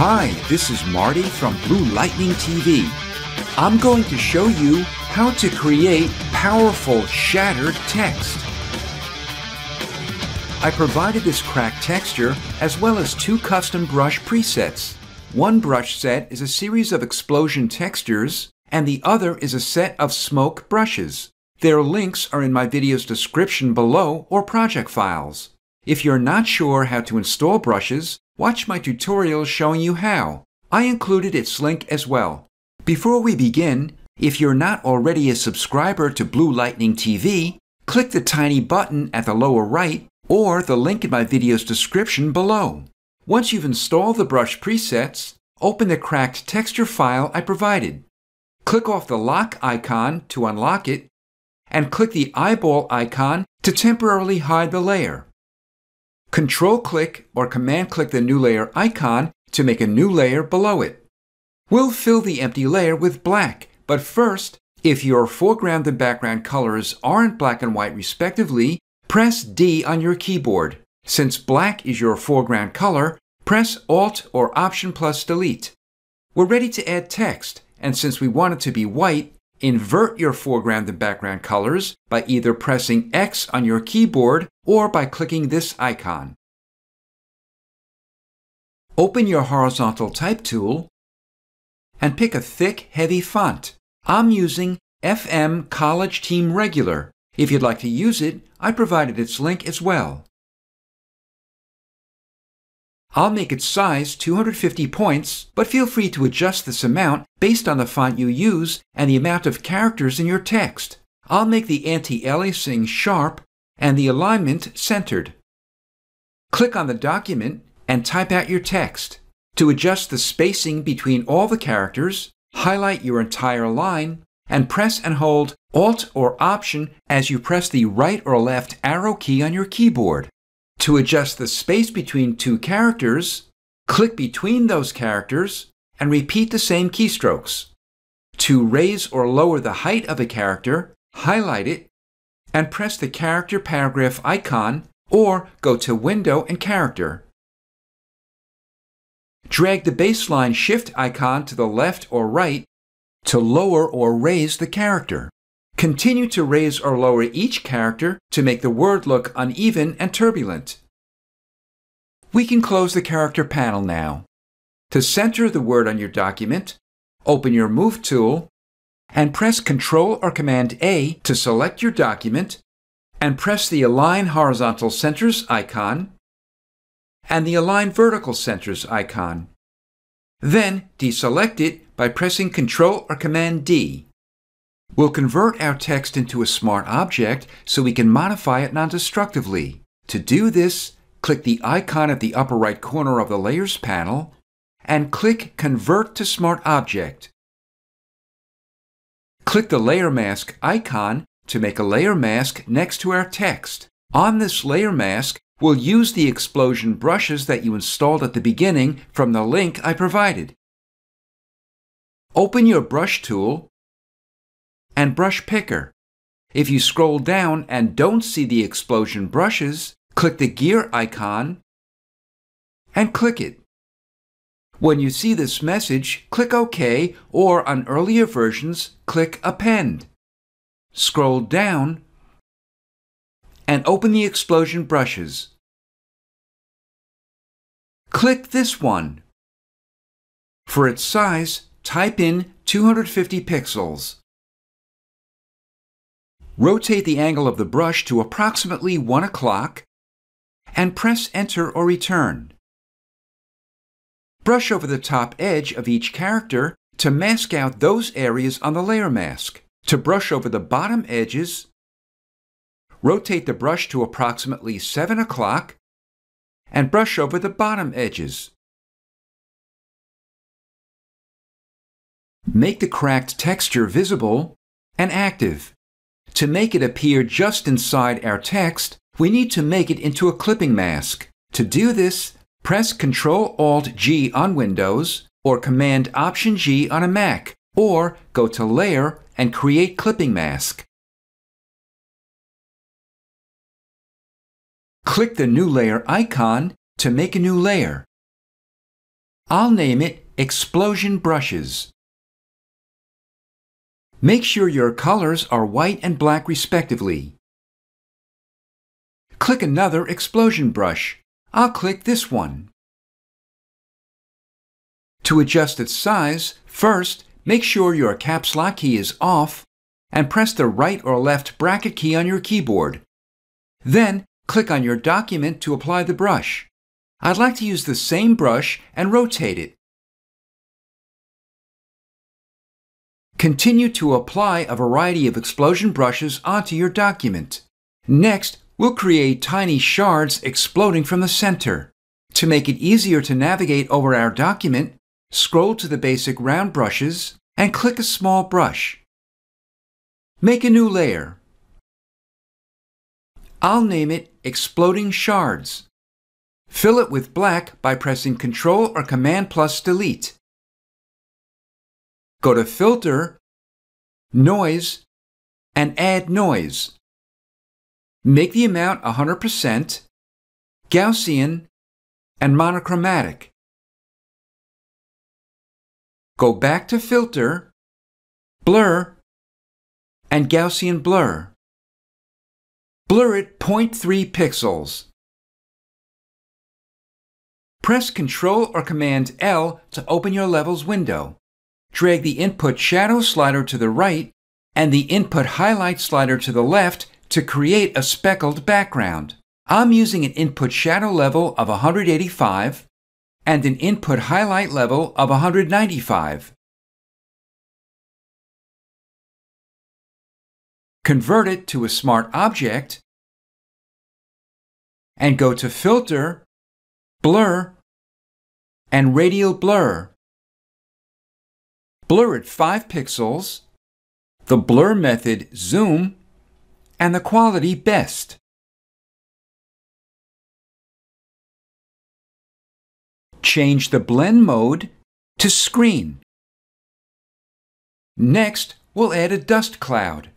Hi, this is Marty from Blue Lightning TV. I'm going to show you how to create powerful shattered text. I provided this cracked texture as well as two custom brush presets. One brush set is a series of explosion textures and the other is a set of smoke brushes. Their links are in my video's description below or project files. If you're not sure how to install brushes, watch my tutorial showing you how. I included its link as well. Before we begin, if you're not already a subscriber to Blue Lightning TV, click the tiny button at the lower right or the link in my video's description below. Once you've installed the brush presets, open the cracked texture file I provided. Click off the lock icon to unlock it, and click the eyeball icon to temporarily hide the layer. Control click or command click the new layer icon to make a new layer below it. We'll fill the empty layer with black, but first, if your foreground and background colors aren't black and white respectively, press D on your keyboard. Since black is your foreground color, press Alt or Option plus Delete. We're ready to add text, and since we want it to be white, Invert your foreground and background colors by either pressing X on your keyboard or by clicking this icon. Open your horizontal type tool and pick a thick, heavy font. I'm using FM College Team Regular. If you'd like to use it, I provided its link as well. I'll make its size 250 points, but feel free to adjust this amount based on the font you use and the amount of characters in your text. I'll make the anti-aliasing sharp and the alignment centered. Click on the document and type out your text. To adjust the spacing between all the characters, highlight your entire line and press and hold Alt or Option as you press the right or left arrow key on your keyboard. To adjust the space between two characters, click between those characters and repeat the same keystrokes. To raise or lower the height of a character, highlight it and press the character paragraph icon or go to Window and Character. Drag the baseline shift icon to the left or right to lower or raise the character. Continue to raise or lower each character to make the word look uneven and turbulent. We can close the character panel now. To center the word on your document, open your Move tool and press Ctrl or Command A to select your document and press the Align Horizontal Centers icon and the Align Vertical Centers icon. Then deselect it by pressing Ctrl or Command D. We'll convert our text into a smart object so we can modify it non-destructively. To do this, click the icon at the upper right corner of the Layers panel and click Convert to Smart Object. Click the Layer Mask icon to make a layer mask next to our text. On this layer mask, we'll use the explosion brushes that you installed at the beginning from the link I provided. Open your brush tool and brush picker. If you scroll down and don't see the explosion brushes, click the gear icon and click it. When you see this message, click OK or on earlier versions, click Append. Scroll down and open the explosion brushes. Click this one. For its size, type in 250 pixels. Rotate the angle of the brush to approximately 1 o'clock and press Enter or Return. Brush over the top edge of each character to mask out those areas on the layer mask. To brush over the bottom edges, rotate the brush to approximately 7 o'clock and brush over the bottom edges. Make the cracked texture visible and active. To make it appear just inside our text, we need to make it into a clipping mask. To do this, press Ctrl-Alt-G on Windows or Command-Option-G on a Mac, or go to Layer and create Clipping Mask. Click the New Layer icon to make a new layer. I'll name it Explosion Brushes. Make sure your colors are white and black respectively. Click another explosion brush. I'll click this one. To adjust its size, first, make sure your caps lock key is off and press the right or left bracket key on your keyboard. Then, click on your document to apply the brush. I'd like to use the same brush and rotate it. Continue to apply a variety of explosion brushes onto your document. Next, we'll create tiny shards exploding from the center. To make it easier to navigate over our document, scroll to the basic round brushes and click a small brush. Make a new layer. I'll name it Exploding Shards. Fill it with black by pressing Ctrl or Command plus Delete. Go to Filter, Noise, and Add Noise. Make the amount 100%, Gaussian, and monochromatic. Go back to Filter, Blur, and Gaussian Blur. Blur it 0.3 pixels. Press Ctrl or Command L to open your levels window. Drag the Input Shadow slider to the right and the Input Highlight slider to the left to create a speckled background. I'm using an Input Shadow level of 185 and an Input Highlight level of 195. Convert it to a smart object and go to Filter, Blur, and Radial Blur. Blur at 5 pixels, the blur method Zoom, and the quality Best. Change the blend mode to Screen. Next, we'll add a dust cloud.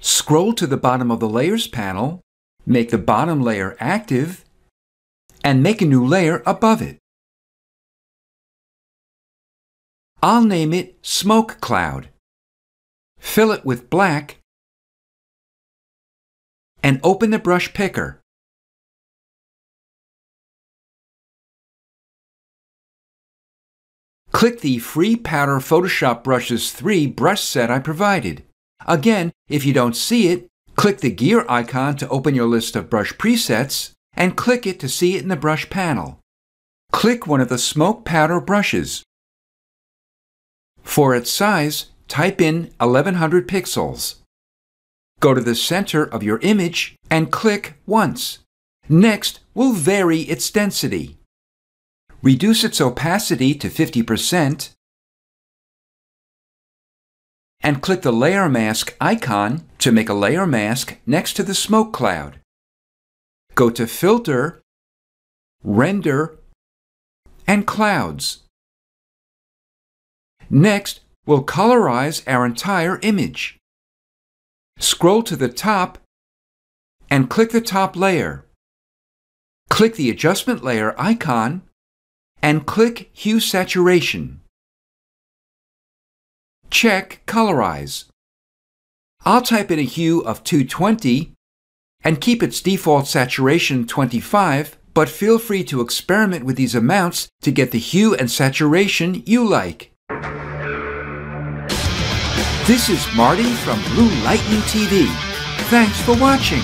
Scroll to the bottom of the Layers panel, make the bottom layer active, and make a new layer above it. I'll name it Smoke Cloud. Fill it with black and open the brush picker. Click the free Powder Photoshop Brushes 3 brush set I provided. Again, if you don't see it, click the gear icon to open your list of brush presets and click it to see it in the brush panel. Click one of the smoke powder brushes. For its size, type in 1100 pixels. Go to the center of your image and click once. Next, we'll vary its density. Reduce its opacity to 50% and click the Layer Mask icon to make a layer mask next to the smoke cloud. Go to Filter, Render, and Clouds. Next, we'll colorize our entire image. Scroll to the top and click the top layer. Click the Adjustment Layer icon and click Hue Saturation. Check Colorize. I'll type in a hue of 220 and keep its default saturation 25, but feel free to experiment with these amounts to get the hue and saturation you like. This is Marty from Blue Lightning TV. Thanks for watching.